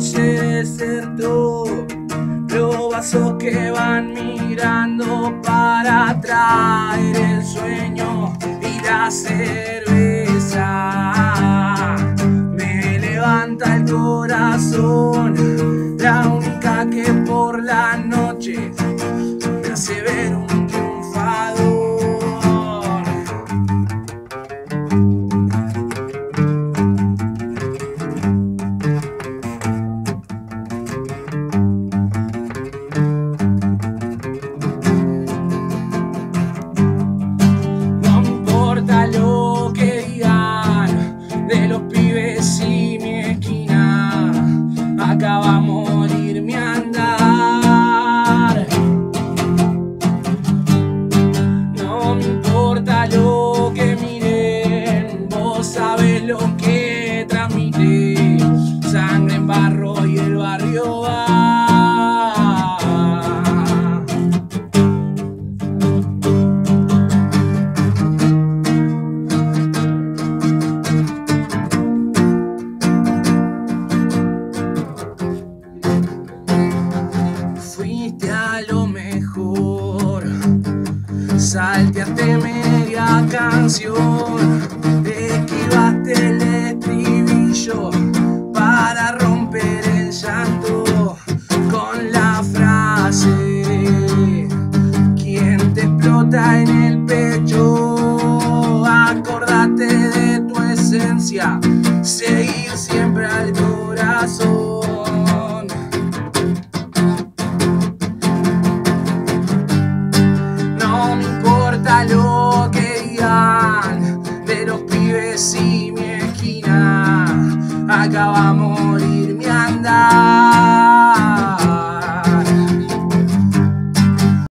desierto. Los vasos que van mirando para traer el sueño y la cerveza. Me levanta el corazón, la única que por la noche lo que transmite. Sangre en barro y el barrio va. Fuiste a lo mejor, salteaste media canción, esquivaste el estribillo para romper el llanto con la frase. Quien te explota en el pecho, acordate de tu esencia, acaba morirme andar.